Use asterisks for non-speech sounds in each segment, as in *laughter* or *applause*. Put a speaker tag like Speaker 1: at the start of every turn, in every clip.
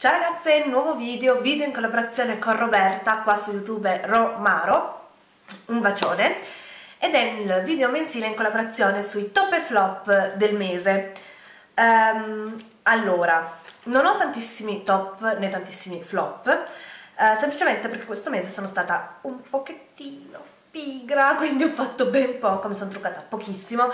Speaker 1: Ciao ragazze, nuovo video, video in collaborazione con Roberta qua su YouTube Romaro, un bacione, ed è il video mensile in collaborazione sui top e flop del mese. Um, allora, non ho tantissimi top né tantissimi flop, uh, semplicemente perché questo mese sono stata un pochettino pigra, *laughs* quindi ho fatto ben poco, mi sono truccata pochissimo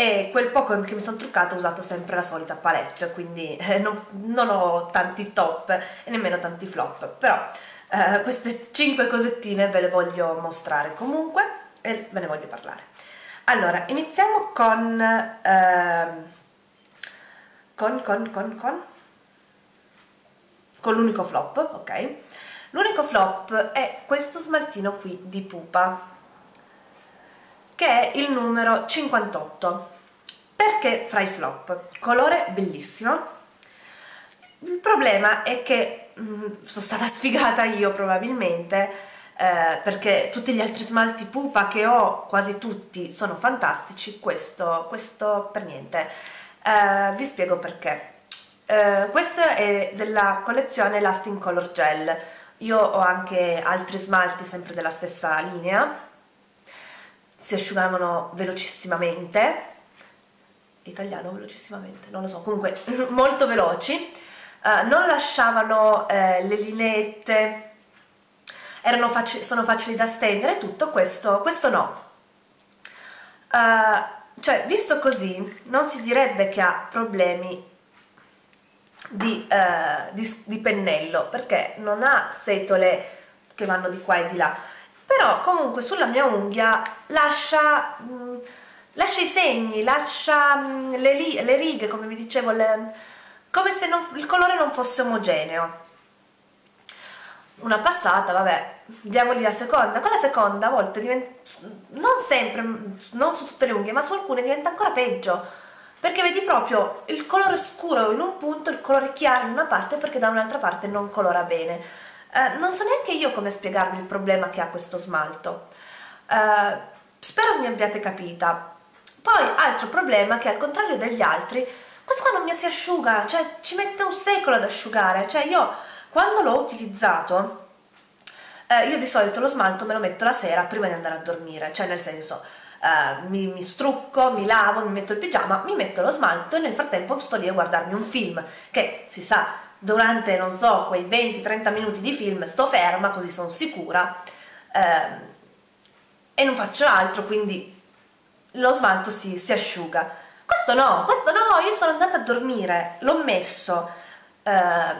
Speaker 1: e quel poco che mi sono truccata ho usato sempre la solita palette, quindi eh, non, non, ho tanti top e nemmeno tanti flop, però eh, queste 5 cosettine ve le voglio mostrare comunque e ve ne voglio parlare. Allora, iniziamo con, eh, con, con, con, con, con l'unico flop, ok? L'unico flop è questo smaltino qui di pupa che è il numero 58 perché fra i flop? Colore bellissimo. Il problema è che mh, mm, sono stata *laughs* sfigata io probabilmente eh, perché tutti gli altri smalti pupa che ho quasi tutti sono fantastici. Questo, questo per niente. Eh, vi spiego perché. Eh, questo è della collezione Lasting Color Gel. Io ho anche altri smalti sempre della stessa linea si asciugavano velocissimamente. Italiano velocissimamente, non lo so, comunque *laughs* molto veloci. Uh, non lasciavano uh, le lineette faci sono facili da stendere tutto questo, questo no. Uh, cioè visto così non si direbbe che ha problemi di, di, di pennello perché non ha setole che vanno di qua e di là però comunque sulla mia unghia lascia, mh, mm, lascia i segni, lascia mh, mm, le, le, righe, come vi dicevo, le, come se non, il colore non fosse omogeneo. Una passata, vabbè, diamogli la seconda. Con la seconda a volte diventa, non sempre, non su tutte le unghie, ma su alcune diventa ancora peggio. Perché vedi proprio il colore scuro in un punto, il colore chiaro in una parte, perché da un'altra parte non colora bene eh, non so neanche io come spiegarvi il problema che ha questo smalto. Eh, spero mi abbiate capita. Poi, altro problema che al contrario degli altri, questo qua non mi si asciuga, cioè ci mette un secolo ad asciugare. Cioè io, quando l'ho utilizzato, eh, io di solito lo smalto me lo metto la sera prima di andare a dormire, cioè nel senso... Uh, mi, mi, strucco, mi lavo, mi metto il pigiama, mi metto lo smalto e nel frattempo sto lì a guardarmi un film che si sa durante, non so, quei 20-30 minuti di film sto ferma, così sono sicura, eh, e non faccio altro, quindi lo smalto si, si, asciuga. Questo no, questo no, io sono andata a dormire, l'ho messo, eh,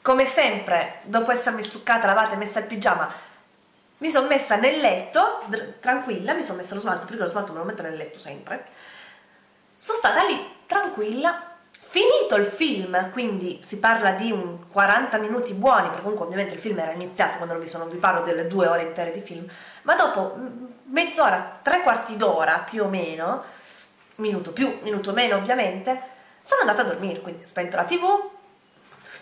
Speaker 1: come sempre, dopo essermi struccata, lavata e messa il pigiama, mi sono messa nel letto, tranquilla, mi sono messa lo smalto, perché lo smalto me lo metto nel letto sempre, sono stata lì, tranquilla, Finito il film, quindi si parla di un 40 minuti buoni, perché comunque ovviamente il film era iniziato quando l'ho visto, non vi parlo delle due ore intere di film, ma dopo mezz'ora, tre quarti d'ora più o meno, minuto più, minuto meno ovviamente, sono andata a dormire, quindi spento la tv,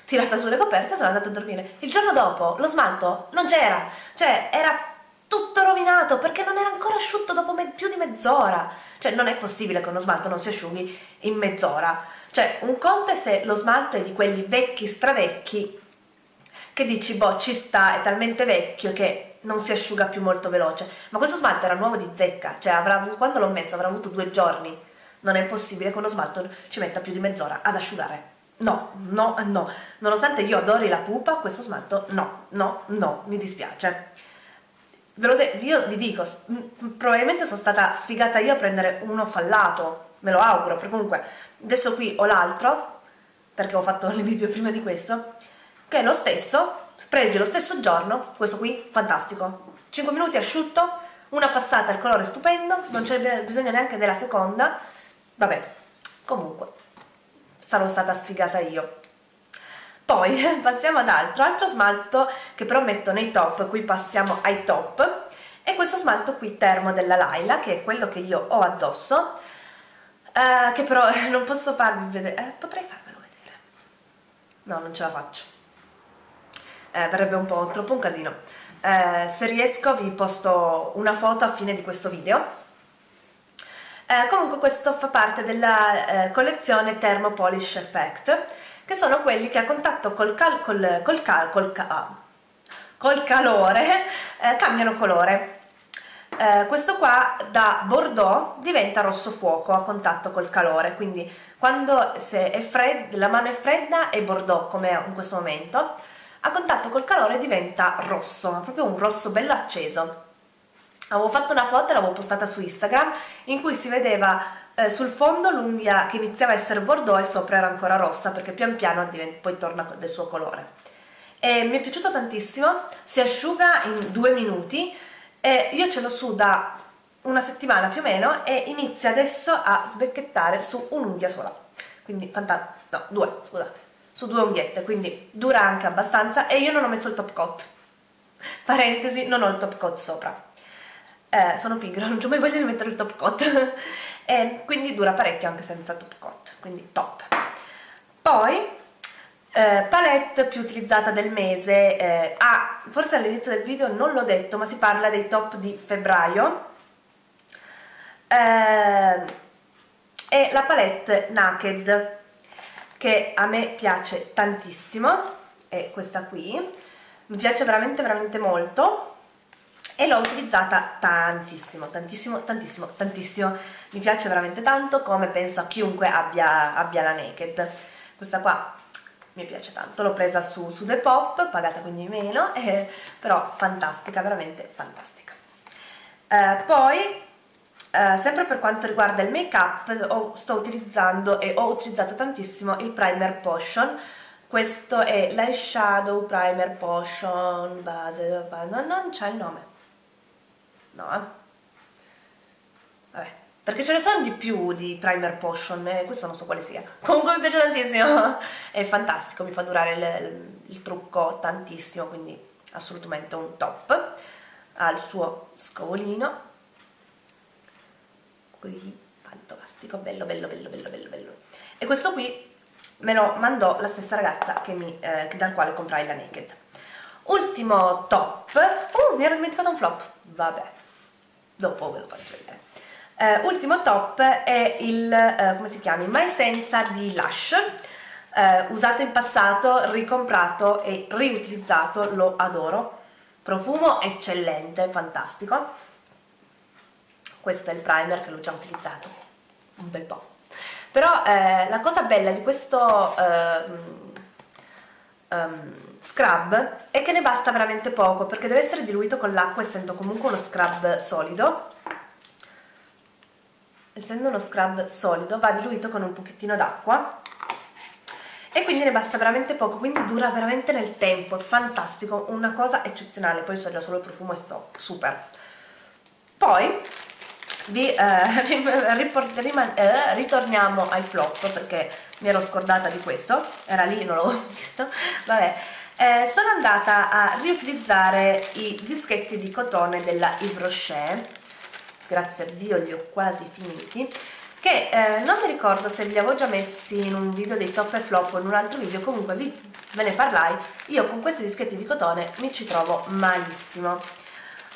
Speaker 1: tirata sulle coperte, sono andata a dormire. Il giorno dopo lo smalto non c'era, cioè era tutto rovinato perché non era ancora asciutto dopo più di mezz'ora. Cioè non è possibile che uno smalto non si asciughi in mezz'ora. Cioè un conto è se lo smalto è di quelli vecchi stravecchi che dici boh ci sta, è talmente vecchio che non si asciuga più molto veloce. Ma questo smalto era nuovo di zecca, cioè avrà, quando l'ho messo avrà avuto due giorni. Non è possibile che uno smalto ci metta più di mezz'ora ad asciugare. No, no, no. Nonostante io adori la pupa, questo smalto no, no, no, mi dispiace de- io vi dico, probabilmente sono stata sfigata io a prendere uno fallato, me lo auguro, perché comunque adesso qui ho l'altro, perché ho fatto *laughs* il video prima di questo, che è lo stesso, presi lo stesso giorno, questo qui, fantastico, 5 minuti asciutto, una passata, il colore stupendo, non c'è bisogno neanche della seconda, vabbè, comunque, sarò stata sfigata io. Poi *laughs* passiamo ad altro, altro smalto che però metto nei top, qui passiamo ai top, è questo smalto qui termo della Laila, che è quello che io ho addosso, eh, che però *laughs* non posso farvi vedere, eh, potrei farvelo vedere, no non ce la faccio, eh, verrebbe un po' troppo un casino, eh, se riesco vi posto una foto a fine di questo video, eh, comunque questo fa parte della eh, collezione Thermo Polish Effect che sono quelli che a contatto col, cal col, col, cal col, ca col calore eh, cambiano colore. Eh, questo qua da bordeaux diventa rosso fuoco a contatto col calore, quindi quando la mano è fredda è bordeaux come in questo momento, a contatto col calore diventa rosso, proprio un rosso bello acceso. Avevo fatto una foto e l'avevo postata su Instagram in cui si vedeva eh, sul fondo l'unghia che iniziava a essere bordeaux e sopra era ancora rossa perché pian piano poi torna del suo colore. E mi è piaciuto tantissimo, si asciuga in due minuti e io ce l'ho su da una settimana più o meno e inizia adesso a sbecchettare su un'unghia sola. Quindi fantastico, no, due, scusate, su due unghiette, quindi dura anche abbastanza e io non ho messo il top coat. Parentesi, non ho il top coat sopra eh, sono pigra, *laughs* non ho mai voglia di mettere il top coat. *laughs* E quindi dura parecchio anche senza top coat, quindi top. Poi eh, palette più utilizzata del mese, eh, ah, forse all'inizio del video non l'ho detto, ma si parla dei top di febbraio, eh, e la palette Naked, che a me piace tantissimo, è questa qui, mi piace veramente veramente molto, e l'ho utilizzata tantissimo, tantissimo, tantissimo, tantissimo. Mi piace veramente tanto come penso a chiunque abbia, abbia la Naked. Questa qua mi piace tanto, l'ho presa su, su Depop, pagata quindi meno, *laughs* eh, però fantastica, veramente fantastica. Eh, poi, eh, sempre per quanto riguarda il make up, sto utilizzando e ho utilizzato tantissimo il primer Potion, questo è l'eyeshadow primer potion base, non, non c'è il nome no eh. vabbè. Perché ce ne sono di più di primer potion e questo non so quale sia. *laughs* Comunque mi piace tantissimo. È fantastico mi fa durare il, il, il trucco tantissimo quindi assolutamente un top. Ha il suo scovolino. Così fantastico bello bello bello bello bello bello. E questo qui me lo mandò la stessa ragazza che mi, eh, dal quale comprai la Naked. Ultimo top. Oh mi ero dimenticato un flop. Vabbè dopo ve lo faccio vedere. Uh, ultimo top è il, uh, come si chiama, Mai Senza di Lush. Uh, usato in passato, ricomprato e riutilizzato, lo adoro. Profumo eccellente, fantastico. Questo è il primer che l'ho già utilizzato un bel po' però eh, la cosa bella di questo um, scrub è che ne basta veramente poco perché deve essere diluito con l'acqua essendo comunque uno scrub solido. Essendo uno scrub solido va diluito con un pochettino d'acqua. E quindi ne basta veramente poco quindi dura veramente nel tempo, è fantastico, una cosa eccezionale poi so già solo il profumo e sto super. Poi vi eh, *laughs* eh, ritorniamo ai flop perché mi ero scordata di questo era lì, non l'ho *laughs* visto. Vabbè eh, sono andata a riutilizzare i dischetti di cotone della Yves Rocher grazie a Dio li ho quasi finiti che eh, non mi ricordo se li avevo già messi in un video dei top e flop o in un altro video comunque vi, ve ne parlai io con questi dischetti di cotone mi ci trovo malissimo.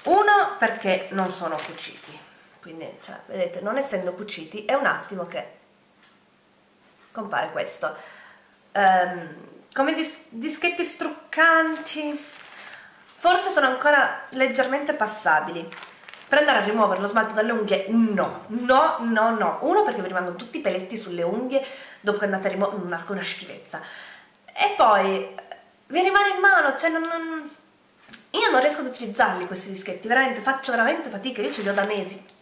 Speaker 1: Uno perché non sono cuciti quindi cioè, vedete non essendo cuciti è un attimo che compare questo. Um, come dis dischetti struccanti. Forse sono ancora leggermente passabili. Per andare a rimuovere lo smalto dalle unghie no, no, no, no. Uno perché vi rimangono tutti i peletti sulle unghie dopo che andate a rimuovere una, una schifezza. E poi vi rimane in mano cioè non, non... io non riesco ad utilizzarli questi dischetti. Veramente, faccio veramente fatica. Io ce li ho da mesi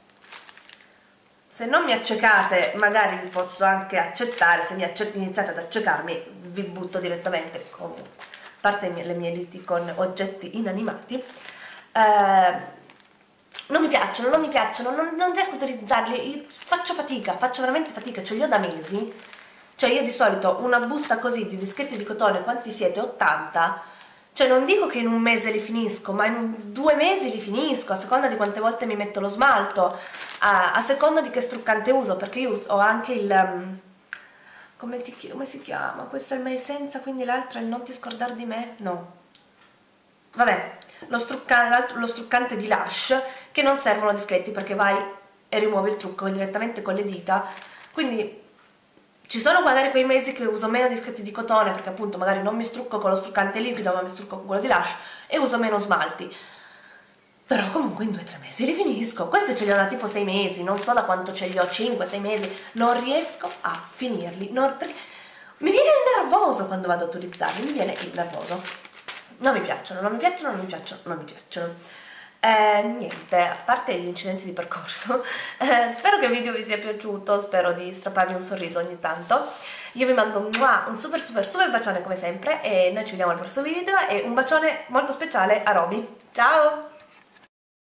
Speaker 1: se non mi accecate magari vi posso anche accettare, se mi iniziate ad accecarmi vi butto direttamente, comunque, a parte le mie liti con oggetti inanimati, eh, non mi piacciono, non mi piacciono, non, non riesco a utilizzarli, faccio fatica, faccio veramente fatica, ce li ho da mesi, cioè io di solito una busta così di dischetti di cotone, quanti siete? 80? Cioè non dico che in un mese li finisco, ma in due mesi li finisco, a seconda di quante volte mi metto lo smalto, a, a seconda di che struccante uso, perché io ho anche il... Um, come, ti, come, si chiama? Questo è il Mai Senza, quindi l'altro è il Non ti scordar di me? No. Vabbè, lo, strucca, lo struccante di Lush, che non servono dischetti perché vai e rimuovi il trucco direttamente con le dita, quindi ci sono magari quei mesi che uso meno dischetti di cotone perché appunto magari non mi strucco con lo struccante liquido ma mi strucco con quello di Lush e uso meno smalti. Però comunque in 2-3 mesi li finisco questi ce li ho da tipo 6 mesi non so da quanto ce li ho 5-6 mesi. Non riesco a finirli. Non, mi viene il nervoso quando vado ad utilizzarli mi viene il nervoso. Non mi piacciono non mi piacciono non mi piacciono non mi piacciono eh, niente, a parte gli incidenti di percorso, *laughs* eh, spero che il video vi sia piaciuto, spero di strapparvi un sorriso ogni tanto. Io vi mando un, un super super super bacione come sempre e noi ci vediamo al prossimo video e un bacione molto speciale a Roby. Ciao!